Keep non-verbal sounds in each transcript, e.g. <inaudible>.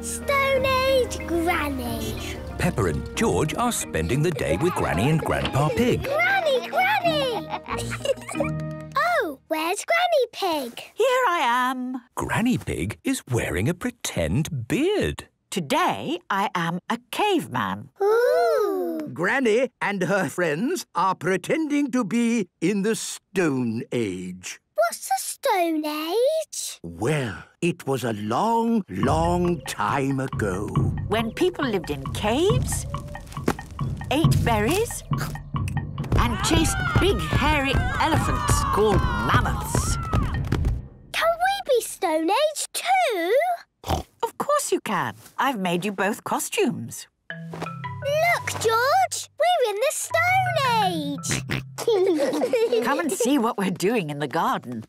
Stone Age Granny. Peppa and George are spending the day with Granny and Grandpa Pig. Granny, Granny! <laughs> oh, where's Granny Pig? Here I am. Granny Pig is wearing a pretend beard. Today I am a caveman. Ooh. Granny and her friends are pretending to be in the Stone Age. What's the Stone Age? Well, it was a long, long time ago. When people lived in caves, ate berries, and chased big hairy elephants called mammoths. Can we be Stone Age too? Of course you can. I've made you both costumes. Look, George! We're in the Stone Age! <laughs> Come and see what we're doing in the garden.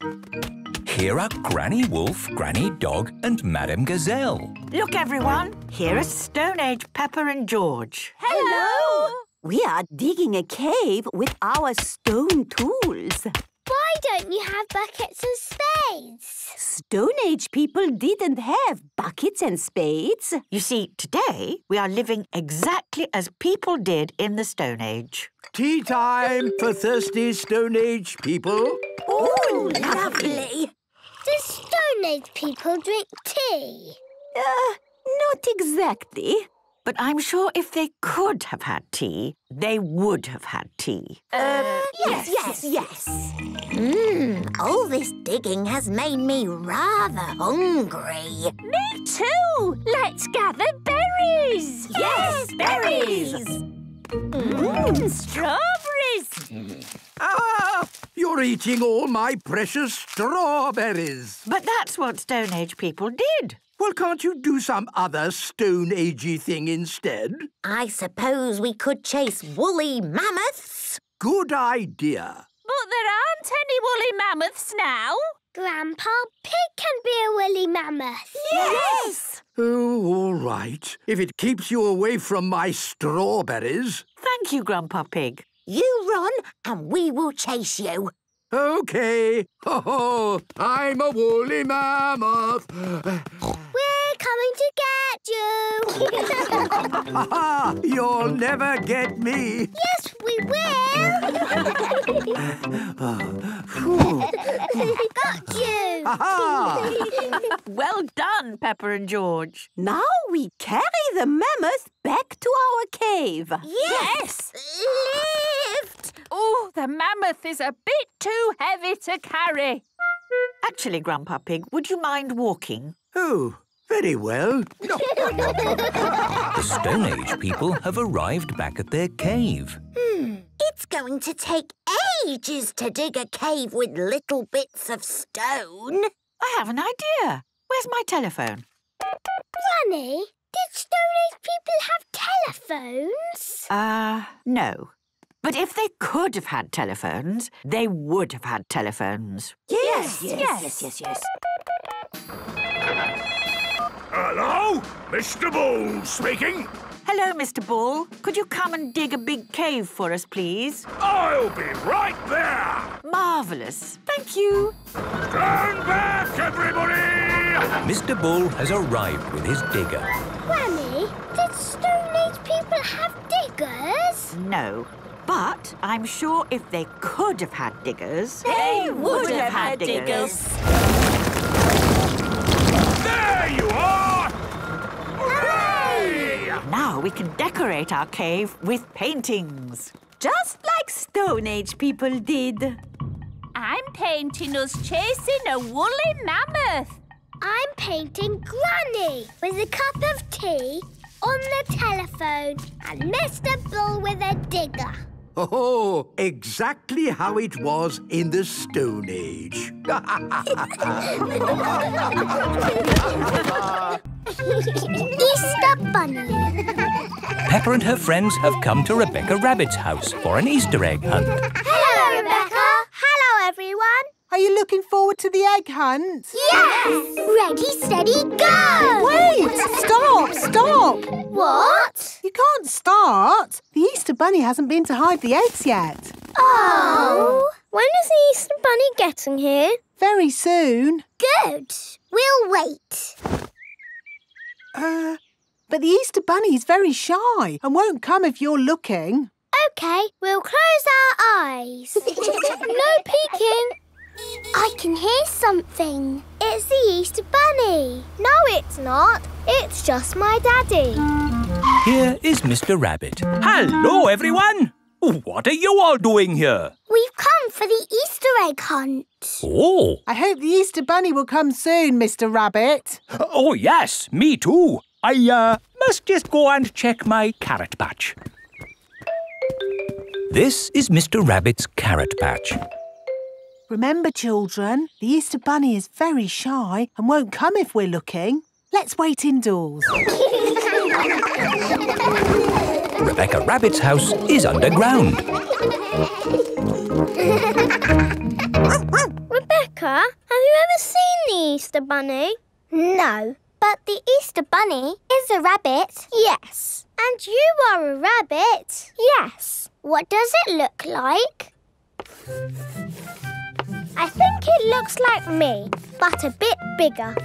Here are Granny Wolf, Granny Dog and Madame Gazelle. Look, everyone. Here are Stone Age Peppa and George. Hello! We are digging a cave with our stone tools. Why don't you have buckets and spades? Stone Age people didn't have buckets and spades. You see, today we are living exactly as people did in the Stone Age. Tea time for thirsty Stone Age people. Oh, lovely. Do Stone Age people drink tea? Uh, not exactly. But I'm sure if they could have had tea, they would have had tea. Uh, yes, yes, yes. Mmm, all this digging has made me rather hungry. Me too. Let's gather berries. Yes, berries. Mmm, strawberries. Ah! You're eating all my precious strawberries. But that's what Stone Age people did. Well, can't you do some other Stone Agey thing instead? I suppose we could chase woolly mammoths. Good idea. But there aren't any woolly mammoths now. Grandpa Pig can be a woolly mammoth. Yes. Oh, all right. If it keeps you away from my strawberries. Thank you, Grandpa Pig. You run and we will chase you. OK. Ho ho! I'm a woolly mammoth. Coming to get you. Ha <laughs> ha! You'll never get me. yes, we will. <laughs> Got you. Ha ha! <laughs> Well done, Peppa and George. Now we carry the mammoth back to our cave. Yes! Lift! Oh, the mammoth is a bit too heavy to carry. Actually, Grandpa Pig, would you mind walking? Oh, very well. The Stone Age people have arrived back at their cave. Hmm, it's going to take ages to dig a cave with little bits of stone. I have an idea. Where's my telephone? Granny, did Stone Age people have telephones? Uh, no. But if they could have had telephones, they would have had telephones. Yes, yes, yes, yes, yes. Hello? Mr. Bull speaking. Hello, Mr. Bull. Could you come and dig a big cave for us, please? I'll be right there. Marvellous. Thank you. Stand back, everybody! Mr. Bull has arrived with his digger. Granny, did Stone Age people have diggers? No. But I'm sure if they could have had diggers, They would have had diggers. There you are! Hooray! now we can decorate our cave with paintings. Just like Stone Age people did. I'm painting us chasing a woolly mammoth. I'm painting Granny with a cup of tea on the telephone and Mr. Bull with a digger. Oh, exactly how it was in the Stone Age. Easter Bunny. Peppa and her friends have come to Rebecca Rabbit's house for an Easter egg hunt. Hello, Rebecca. Hello, everyone. Are you looking forward to the egg hunt? Yes! Ready, steady, go! Wait! Stop! Stop! What? You can't start. The Easter Bunny hasn't been to hide the eggs yet. Oh. When is the Easter Bunny getting here? Very soon. Good. We'll wait. Uh, but the Easter Bunny's very shy and won't come if you're looking. OK, we'll close our eyes. <laughs> no peeking. I can hear something. It's the Easter Bunny. No, it's not. It's just my daddy. Here is Mr. Rabbit. Hello, everyone. What are you all doing here? We've come for the Easter egg hunt. Oh, I hope the Easter Bunny will come soon, Mr. Rabbit. oh yes, me too. I uh must just go and check my carrot patch. This is Mr. Rabbit's carrot patch. Remember, children, the Easter Bunny is very shy and won't come if we're looking. Let's wait indoors. Rebecca Rabbit's house is underground. Rebecca, have you ever seen the Easter Bunny? No, but the Easter Bunny is a rabbit. Yes. And you are a rabbit. Yes. What does it look like? I think it looks like me, but a bit bigger.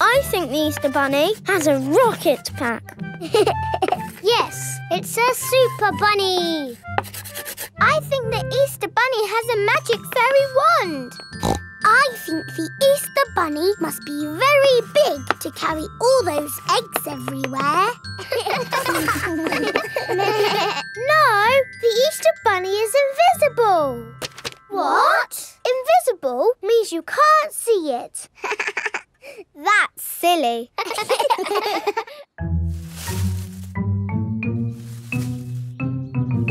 I think the Easter Bunny has a rocket pack. <laughs> yes, it's a super bunny. I think the Easter Bunny has a magic fairy wand. I think the Easter Bunny must be very big to carry all those eggs everywhere. <laughs> no, the Easter Bunny is invisible. What? Invisible means you can't see it. <laughs> That's silly. <laughs>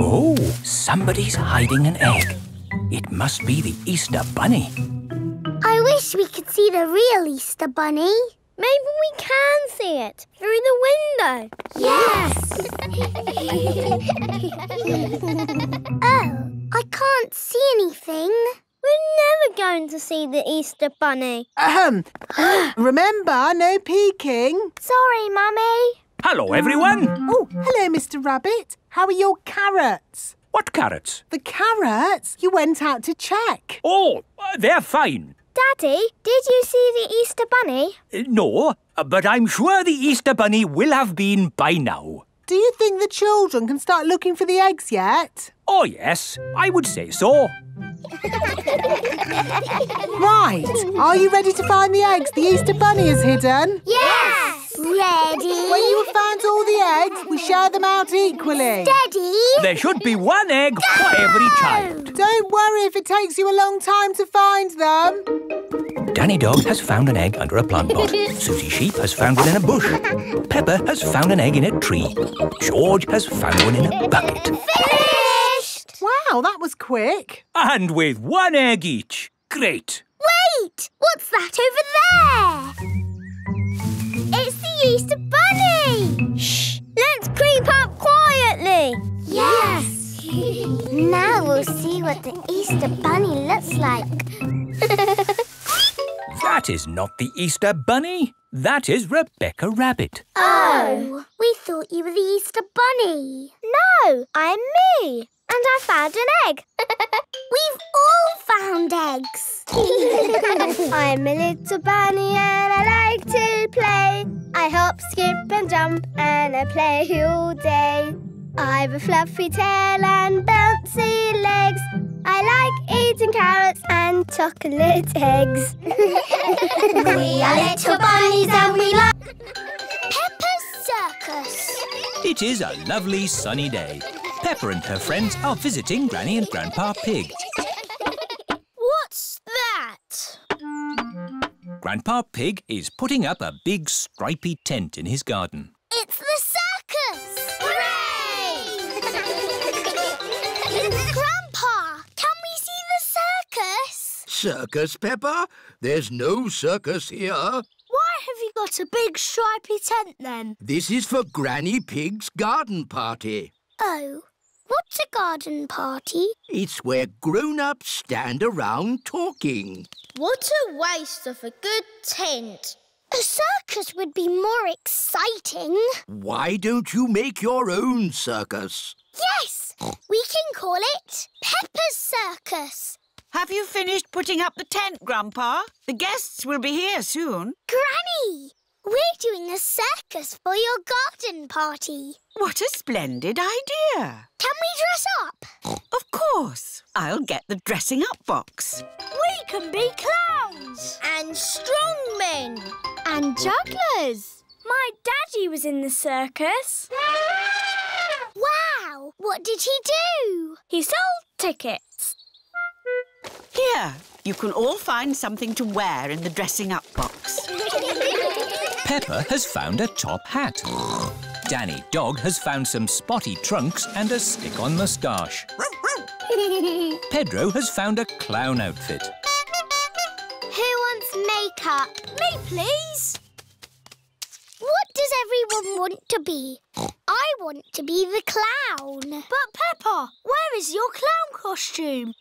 Oh, somebody's hiding an egg. It must be the Easter Bunny. I wish we could see the real Easter Bunny. Maybe we can see it through the window. Yes! <laughs> oh, I can't see anything. We're never going to see the Easter Bunny. Ahem. <gasps> Remember, no peeking. Sorry, Mummy. Hello, everyone. Oh, hello, Mr. Rabbit. How are your carrots? What carrots? The carrots? You went out to check. Oh, uh, they're fine. Daddy, did you see the Easter Bunny? Uh, No, uh, but I'm sure the Easter Bunny will have been by now. Do you think the children can start looking for the eggs yet? Oh, yes, I would say so. Right. Are you ready to find the eggs the Easter Bunny has hidden? Yes! Ready? When you have found all the eggs, we share them out equally. Steady? There should be one egg for every child. Don't worry if it takes you a long time to find them. Danny Dog has found an egg under a plant pot. <laughs> Susie Sheep has found one in a bush. Peppa has found an egg in a tree. George has found one in a bucket. Finished! Wow, that was quick. And with one egg each. Great. Wait! What's that over there? It's the Easter Bunny! Shh! Let's creep up quietly! Yes! now we'll see what the Easter Bunny looks like. <laughs> That is not the Easter Bunny. That is Rebecca Rabbit. Oh! We thought you were the Easter Bunny. No, I'm me. And I found an egg. <laughs> We've all found eggs. <laughs> I'm a little bunny and I like to play. I hop, skip and jump and I play all day. I've a fluffy tail and bouncy legs. I like eating carrots and chocolate eggs. <laughs> we are little bunnies and we like Peppa's Circus. It is a lovely sunny day. Peppa and her friends are visiting Granny and Grandpa Pig. What's that? Grandpa Pig is putting up a big stripy tent in his garden. It's the circus! Hooray! <laughs> Grandpa, can we see the circus? Circus, Peppa? There's no circus here. Why have you got a big stripy tent then? This is for Granny Pig's garden party. Oh, what's a garden party? It's where grown-ups stand around talking. What a waste of a good tent. A circus would be more exciting. Why don't you make your own circus? Yes, we can call it Peppa's Circus. Have you finished putting up the tent, Grandpa? The guests will be here soon. Granny, we're doing a circus circus for your garden party. What a splendid idea. Can we dress up? Of course. I'll get the dressing up box. We can be clowns. And strongmen. And jugglers. My daddy was in the circus. <laughs> Wow! What did he do? He sold tickets. Here, you can all find something to wear in the dressing up box. Peppa has found a top hat. Danny Dog has found some spotty trunks and a stick-on moustache. Pedro has found a clown outfit. Who wants makeup? Me, please. What does everyone want to be? I want to be the clown. But Peppa, where is your clown costume?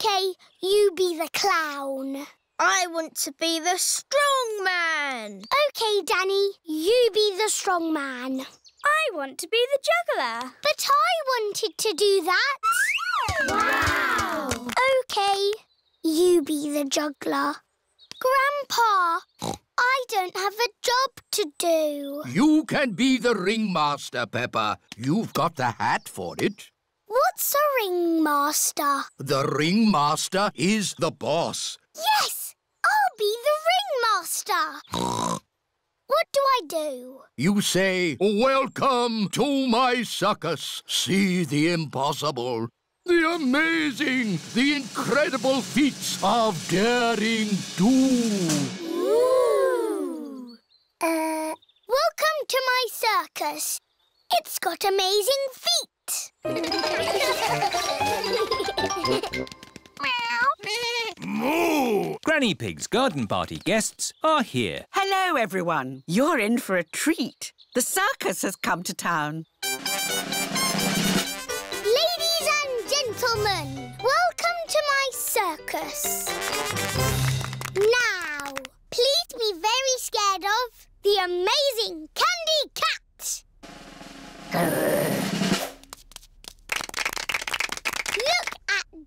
OK, you be the clown. I want to be the strong man. OK, Danny, you be the strong man. I want to be the juggler. But I wanted to do that. Wow! OK, you be the juggler. Grandpa, I don't have a job to do. You can be the ringmaster, Peppa. You've got the hat for it. What's a ringmaster? The ringmaster is the boss. Yes, I'll be the ringmaster. <gasps> what do I do? You say, Welcome to my circus. See the impossible, the amazing, the incredible feats of daring do. Ooh. Uh, welcome to my circus. It's got amazing feet. Moo! Granny Pig's garden party guests are here. Hello, everyone. You're in for a treat. The circus has come to town. Ladies and gentlemen, welcome to my circus. Now, please be very scared of the amazing Candy Cat.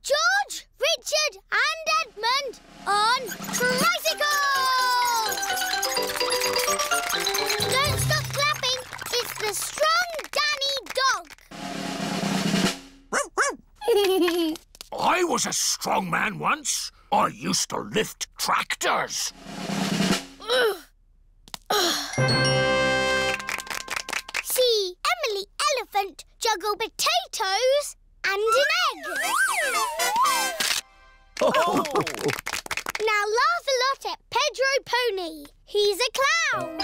George, Richard and Edmund on tricycles! Don't stop clapping. It's the strong Danny dog. <laughs> I was a strong man once. I used to lift tractors. See Emily Elephant juggle potatoes and an egg. Now laugh a lot at Pedro Pony. He's a clown.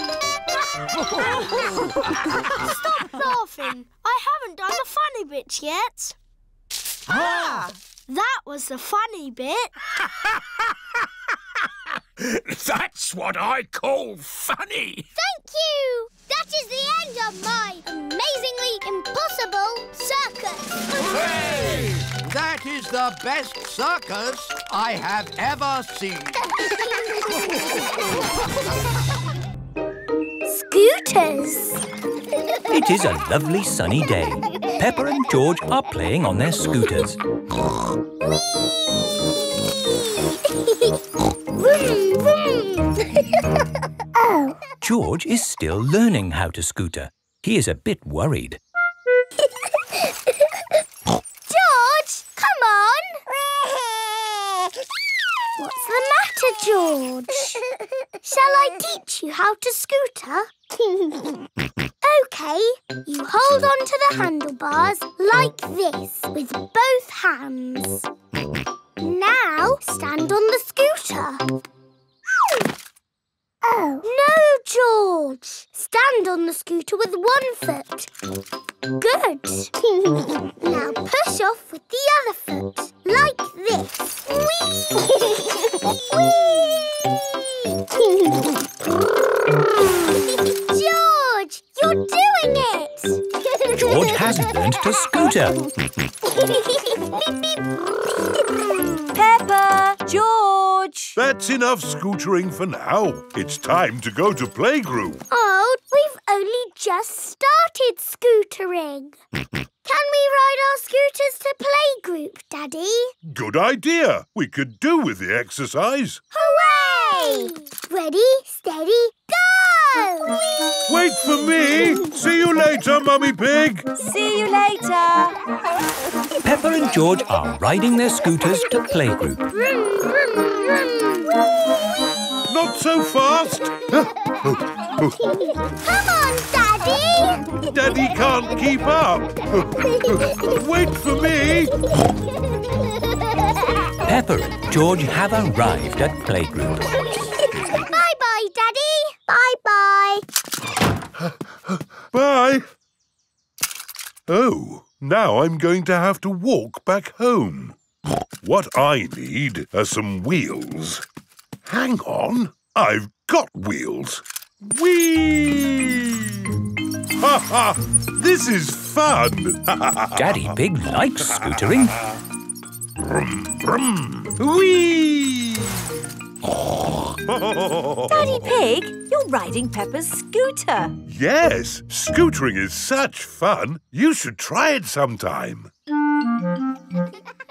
Stop laughing. I haven't done the funny bit yet. Ah! That was the funny bit. <laughs> That's what I call funny. Thank you. That is the end of my amazingly impossible circus. Hooray! That is the best circus I have ever seen. <laughs> Scooters. It is a lovely sunny day. <laughs> Peppa and George are playing on their scooters. George is still learning how to scooter. He is a bit worried. George, come on. What's the matter, George? Shall I teach you how to scooter? <laughs> OK, you hold on to the handlebars like this with both hands. Now stand on the scooter. Oh. No, George. Stand on the scooter with one foot. Good. <laughs> now push off with the other foot, like this. Whee! <laughs> <laughs> George, you're doing it! George has learned to scooter. Peppa, George. That's enough scootering for now. It's time to go to playgroup. Oh, we've only just started scootering. Can we ride our scooters to playgroup, Daddy? Good idea. We could do with the exercise. Hooray! Ready, steady, go! Wait for me! See you later, Mummy Pig! See you later! Peppa and George are riding their scooters to playgroup. Not so fast! Come on, Daddy! Daddy can't keep up! Wait for me! Peppa and George have arrived at playgroup. Bye-bye, Daddy. Bye-bye. Bye! Oh, now I'm going to have to walk back home. What I need are some wheels. Hang on, I've got wheels. Whee! Ha ha! This is fun! <laughs> Daddy Pig likes scootering. Brum, brum. Whee! Daddy Pig, you're riding Peppa's scooter. yes, scootering is such fun. You should try it sometime.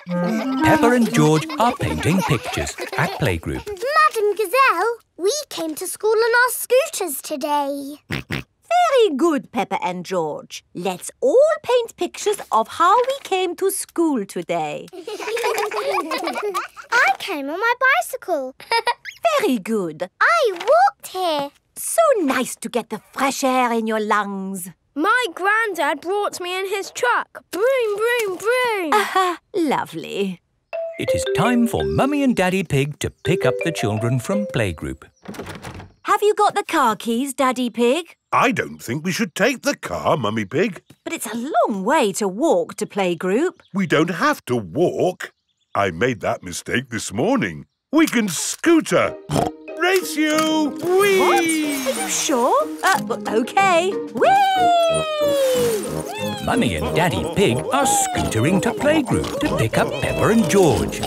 Peppa and George are painting pictures at playgroup. Madame Gazelle, we came to school on our scooters today. <laughs> Very good, Peppa and George. Let's all paint pictures of how we came to school today. <laughs> I came on my bicycle. <laughs> Very good. I walked here. So nice to get the fresh air in your lungs. My granddad brought me in his truck. Broom, broom, broom. Aha, lovely. It is time for Mummy and Daddy Pig to pick up the children from playgroup. Have you got the car keys, Daddy Pig? I don't think we should take the car, Mummy Pig. But it's a long way to walk to playgroup. We don't have to walk. I made that mistake this morning. We can scooter. Race you! Whee! What? Are you sure? Uh, well, OK. Whee! Mummy and Daddy Pig are scootering to playgroup to pick up Peppa and George.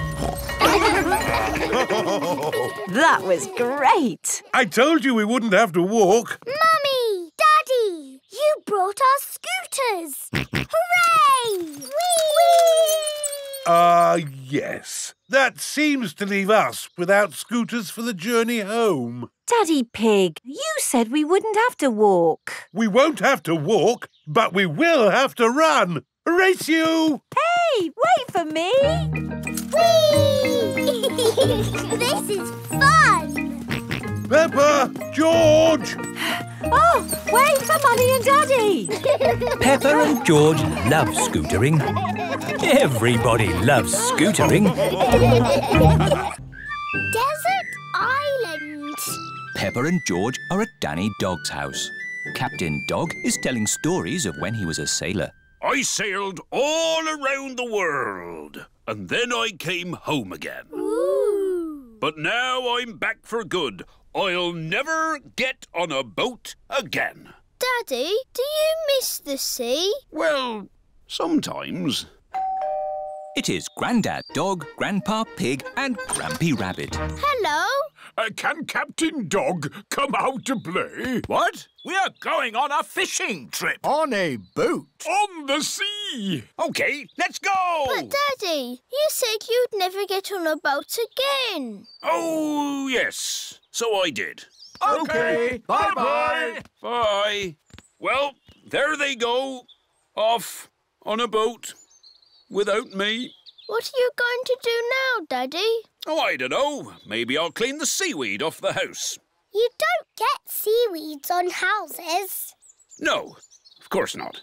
<laughs> <laughs> That was great. I told you we wouldn't have to walk. Mummy! Daddy! You brought our scooters! Hooray! Whee! Ah, yes. That seems to leave us without scooters for the journey home. Daddy Pig, you said we wouldn't have to walk. We won't have to walk, but we will have to run. Race you! Hey, wait for me. Whee! <laughs> Peppa! George! Oh, wait for Mummy and Daddy. <laughs> Peppa and George love scootering. Everybody loves scootering. Desert Island. Peppa and George are at Danny Dog's house. Captain Dog is telling stories of when he was a sailor. I sailed all around the world, and then I came home again. Ooh. But now I'm back for good. I'll never get on a boat again. Daddy, do you miss the sea? Well, sometimes. It is Grandad Dog, Grandpa Pig and Grampy Rabbit. Hello? Uh, can Captain Dog come out to play? What? We are going on a fishing trip. On a boat. On the sea. OK, let's go. But, Daddy, you said you'd never get on a boat again. Oh, yes. So I did. OK, bye-bye. Bye. Well, there they go. Off on a boat. Without me. What are you going to do now, Daddy? Oh, I don't know. Maybe I'll clean the seaweed off the house. You don't get seaweeds on houses. No, of course not.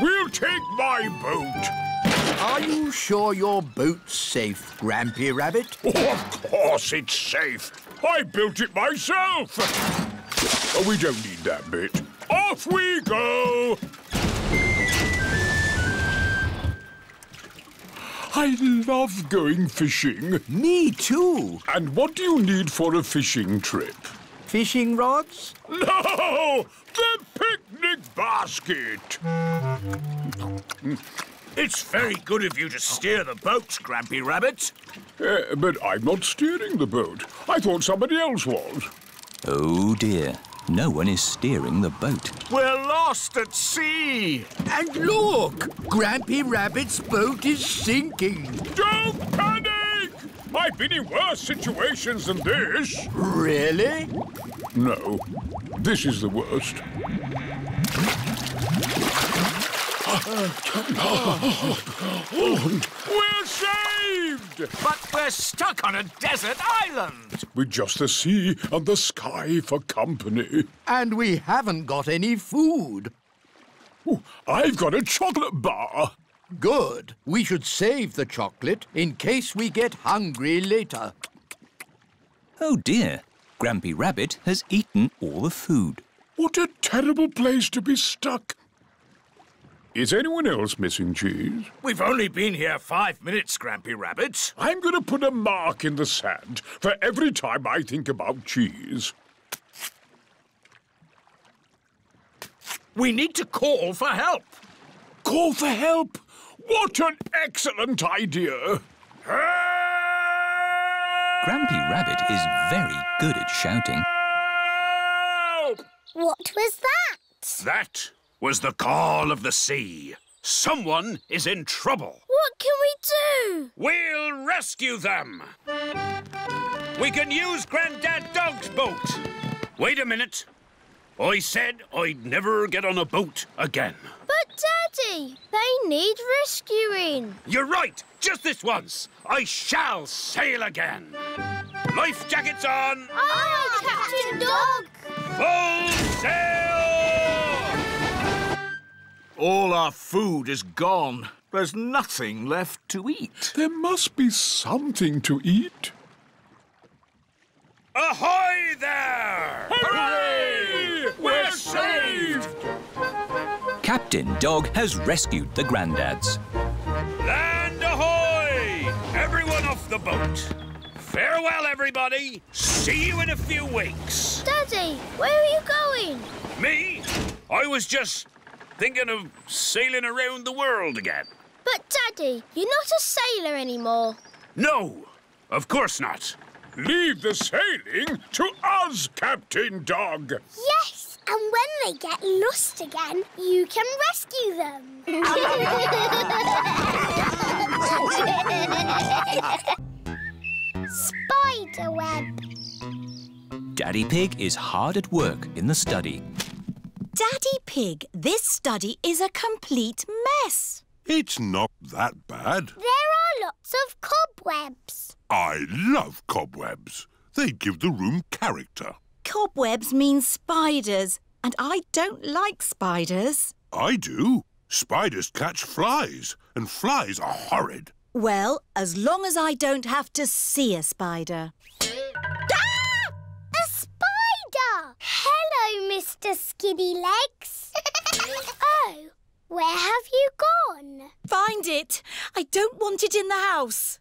We'll take my boat. Are you sure your boat's safe, Grampy Rabbit? Oh, of course it's safe. I built it myself. Oh, we don't need that bit. Off we go. I love going fishing. Me too. And what do you need for a fishing trip? Fishing rods? No! The picnic basket! It's very good of you to steer the boat, Grampy Rabbit. Uh, but I'm not steering the boat. I thought somebody else was. Oh dear, no one is steering the boat. We're lost at sea. And look! Grampy Rabbit's boat is sinking. Don't panic! I've been in worse situations than this. Really? No, this is the worst. We're saved! But we're stuck on a desert island. With just the sea and the sky for company. And we haven't got any food. Ooh, I've got a chocolate bar. Good. We should save the chocolate in case we get hungry later. Oh dear, Grampy Rabbit has eaten all the food. What a terrible place to be stuck. Is anyone else missing cheese? We've only been here five minutes, Grampy Rabbit. I'm going to put a mark in the sand for every time I think about cheese. We need to call for help. Call for help? What an excellent idea! Grampy Rabbit is very good at shouting. Help! What was that? That was the call of the sea. Someone is in trouble. What can we do? We'll rescue them. We can use Granddad Dog's boat. Wait a minute. I said I'd never get on a boat again. But, Daddy, they need rescuing. You're right. Just this once. I shall sail again. Life jackets on. Aye, Captain Dog. Full sail! All our food is gone. There's nothing left to eat. There must be something to eat. Ahoy there! Hooray! We're saved! Captain Dog has rescued the granddads. Land ahoy! Everyone off the boat. Farewell, everybody. See you in a few weeks. Daddy, where are you going? Me? I was just thinking of sailing around the world again. But, Daddy, you're not a sailor anymore. No, of course not. Leave the sailing to us, Captain Dog. Yes, and when they get lost again, you can rescue them. <laughs> Spider web. Daddy Pig is hard at work in the study. Daddy Pig, this study is a complete mess. It's not that bad. There are lots of cobwebs. I love cobwebs. They give the room character. Cobwebs mean spiders, and I don't like spiders. I do. Spiders catch flies, and flies are horrid. Well, as long as I don't have to see a spider. Ah! A spider! Hello, Mr. Skinny Legs. <laughs> oh, where have you gone? Find it. I don't want it in the house.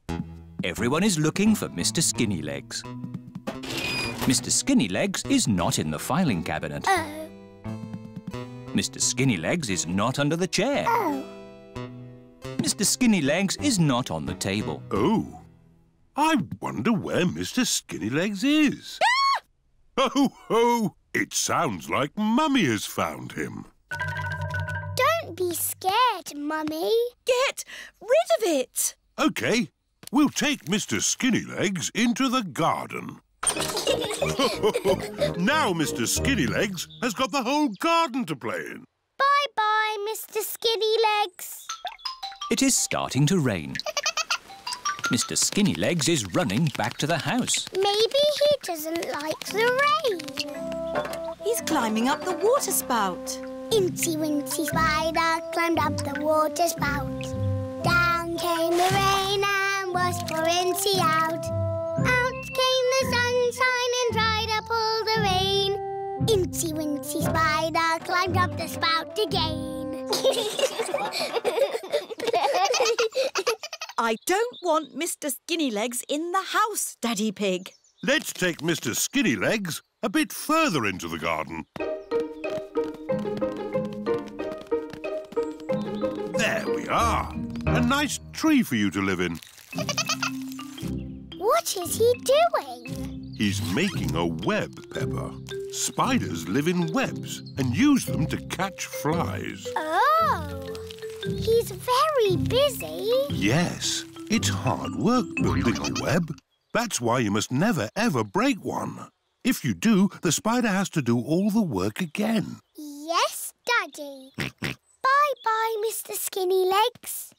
Everyone is looking for Mr. Skinny Legs. Mr. Skinny Legs is not in the filing cabinet. Oh. Mr. Skinny Legs is not under the chair. Oh. Mr. Skinny Legs is not on the table. Oh. I wonder where Mr. Skinnylegs is. <laughs> Oh, ho! It sounds like Mummy has found him. Don't be scared, Mummy. Get rid of it. OK, we'll take Mr. Skinnylegs into the garden. <laughs> now Mr. Skinnylegs has got the whole garden to play in. Bye-bye, Mr. Skinny Legs. It is starting to rain. Mr. Skinny Legs is running back to the house. Maybe he doesn't like the rain. He's climbing up the water spout. Incy Wincy Spider climbed up the water spout. Down came the rain and washed poor Incy out. Out came the sunshine and dried up all the rain. Incy Wincy Spider climbed up the spout again. <laughs> <laughs> I don't want Mr. Skinnylegs in the house, Daddy Pig. Let's take Mr. Skinnylegs a bit further into the garden. There we are. A nice tree for you to live in. what is he doing? He's making a web, Peppa. Spiders live in webs and use them to catch flies. Oh, he's very busy. Yes, It's hard work building a web. That's why you must never, ever break one. If you do, the spider has to do all the work again. Yes, Daddy. <laughs> Bye-bye, Mr Skinny Legs.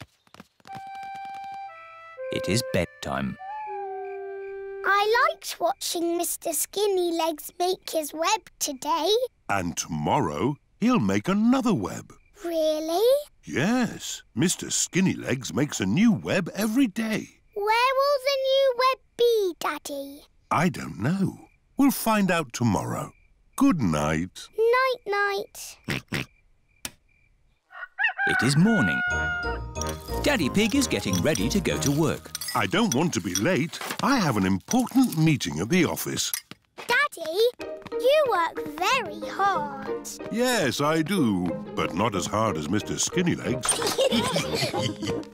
It is bedtime. I liked watching Mr Skinny Legs make his web today. And tomorrow, he'll make another web. Really? Yes, Mr. Skinnylegs makes a new web every day. Where will the new web be, Daddy? I don't know. We'll find out tomorrow. Good night. Night-night. It is morning. Daddy Pig is getting ready to go to work. I don't want to be late. I have an important meeting at the office. Daddy, you work very hard. Yes, I do, but not as hard as Mr. Skinnylegs.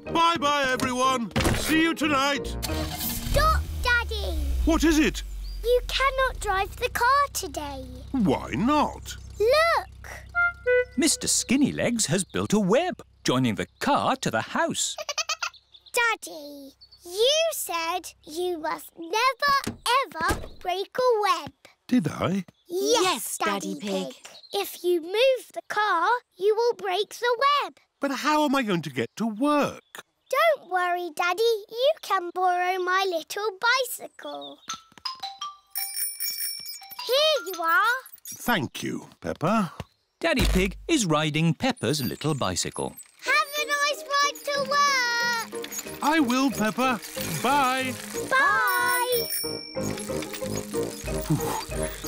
<laughs> Bye-bye, everyone. See you tonight. Stop, Daddy. What is it? You cannot drive the car today. Why not? Look. Mr. Skinnylegs has built a web, joining the car to the house. <laughs> Daddy, you said you must never, ever break a web. Did I? Yes, Yes, Daddy Pig. If you move the car, you will break the web. But how am I going to get to work? Don't worry, Daddy. You can borrow my little bicycle. Here you are. Thank you, Peppa. Daddy Pig is riding Peppa's little bicycle. Have a nice ride to work. I will, Peppa. Bye. Bye.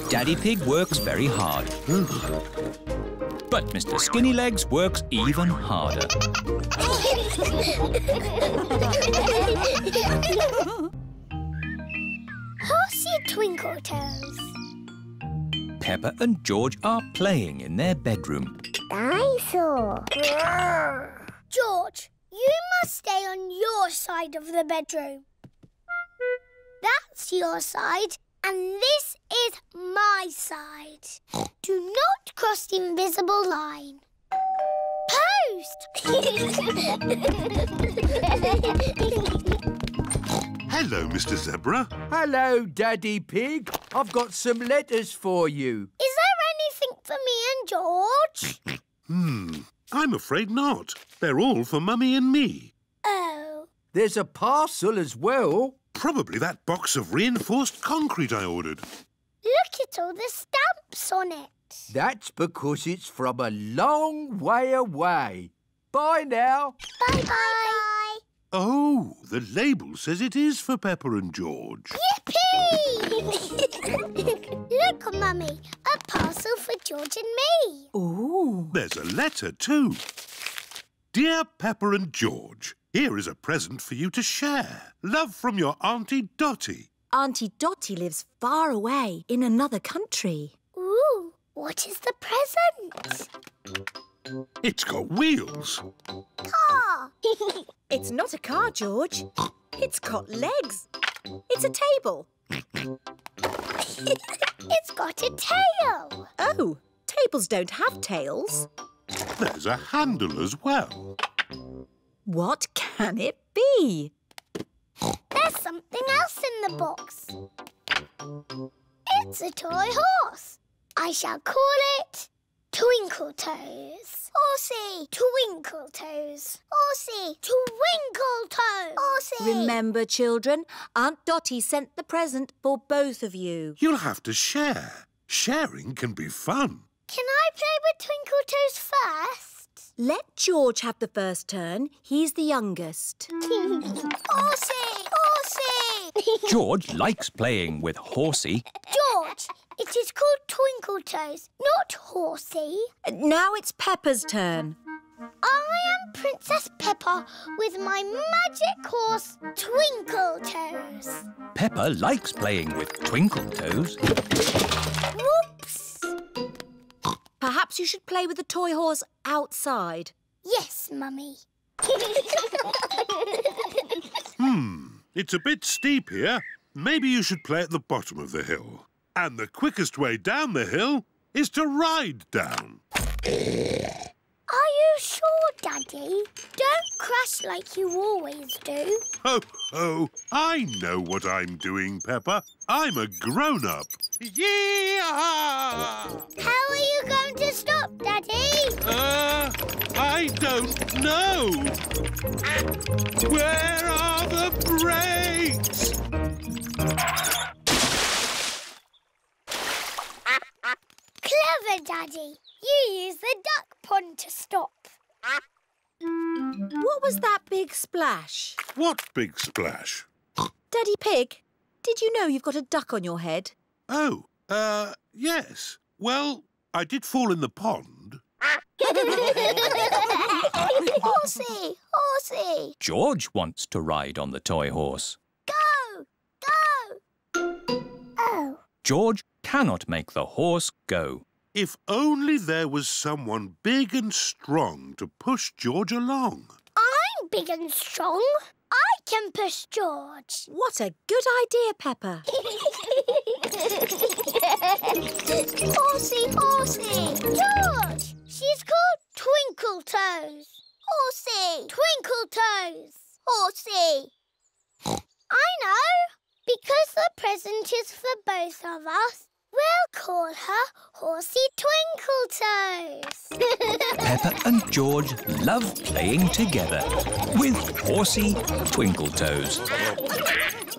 Daddy Pig works very hard. But Mr. Skinnylegs works even harder. Horsey Twinkle Toes. Peppa and George are playing in their bedroom. Dinosaur. George, you must stay on your side of the bedroom. That's your side, and this is my side. Do not cross the invisible line. Post! <laughs> Hello, Mr. Zebra. Hello, Daddy Pig. I've got some letters for you. Is there anything for me and George? Hmm, I'm afraid not. They're all for Mummy and me. Oh. There's a parcel as well. Probably that box of reinforced concrete I ordered. Look at all the stamps on it. That's because it's from a long way away. Bye now. Bye-bye. Oh, the label says it is for Peppa and George. Yippee! <laughs> Look, Mummy, a parcel for George and me. Ooh. There's a letter, too. Dear Peppa and George, here is a present for you to share. Love from your Auntie Dotty. Auntie Dotty lives far away in another country. Ooh, what is the present? It's got wheels. Car. Ah. <laughs> It's not a car, George. It's got legs. It's a table. <laughs> it's got a tail. Oh, tables don't have tails. There's a handle as well. What can it be? There's something else in the box. It's a toy horse. I shall call it Twinkle Toes. Horsey, Twinkle Toes. Horsey, Twinkle Toes. Horsey. Remember, children, Aunt Dotty sent the present for both of you. You'll have to share. Sharing can be fun. Can I play with Twinkle Toes first? Let George have the first turn. He's the youngest. <laughs> Horsey! Horsey! <laughs> George likes playing with Horsey. George, it is called Twinkle Toes, not Horsey. Now it's Peppa's turn. I am Princess Peppa with my magic horse, Twinkle Toes. Peppa likes playing with Twinkle Toes. Whoops! Perhaps you should play with the toy horse outside. Yes, Mummy. <laughs> Hmm, it's a bit steep here. Maybe you should play at the bottom of the hill. And the quickest way down the hill is to ride down. Are you sure, Daddy? Don't crash like you always do. Ho, ho! I know what I'm doing, Peppa. I'm a grown-up. Yeah! How are you going to stop, Daddy? Uh, I don't know. Where are the brakes? Clever, Daddy. You use the duck pond to stop. What was that big splash? What big splash? Daddy Pig, did you know you've got a duck on your head? Oh, uh, yes. Well, I did fall in the pond. <laughs> horsey, horsey. George wants to ride on the toy horse. Go, go. Oh. George cannot make the horse go. If only there was someone big and strong to push George along. I'm big and strong. I can push George. What a good idea, Peppa. <laughs> horsey, horsey. George, she's called Twinkle Toes. Horsey. Twinkle Toes. Horsey. I know. Because the present is for both of us, we'll call her Horsey Twinkle Toes. <laughs> Peppa and George love playing together with Horsey Twinkletoes.